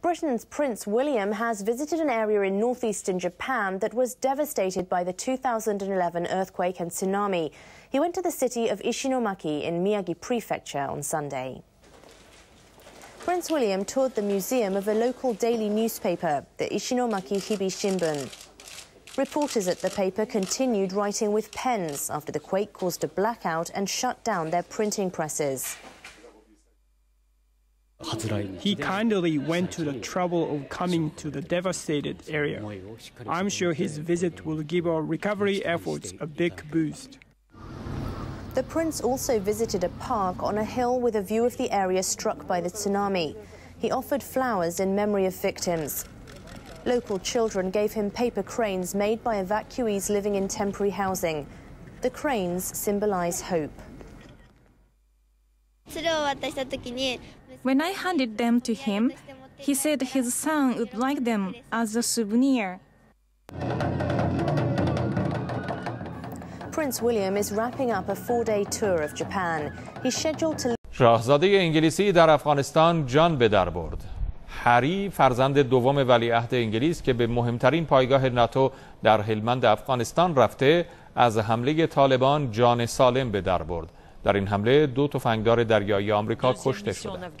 Britain's Prince William has visited an area in northeastern Japan that was devastated by the 2011 earthquake and tsunami. He went to the city of Ishinomaki in Miyagi Prefecture on Sunday. Prince William toured the museum of a local daily newspaper, the Ishinomaki Hibi Shimbun. Reporters at the paper continued writing with pens after the quake caused a blackout and shut down their printing presses. He kindly went to the trouble of coming to the devastated area. I'm sure his visit will give our recovery efforts a big boost. The prince also visited a park on a hill with a view of the area struck by the tsunami. He offered flowers in memory of victims. Local children gave him paper cranes made by evacuees living in temporary housing. The cranes symbolize hope. When I handed them to him, he said his son would like them as a souvenir. Prince William is wrapping up a four-day tour of Japan. He's scheduled to شاهزاده انگلیسی در افغانستان جان به در برد. هری فرزند دوم ولیعهد انگلیس که به مهمترین پایگاه ناتو در هلمند افغانستان رفته از حمله طالبان جان سالم به در برد. در این حمله دو تفنگدار دریایی آمریکا کشته شدند.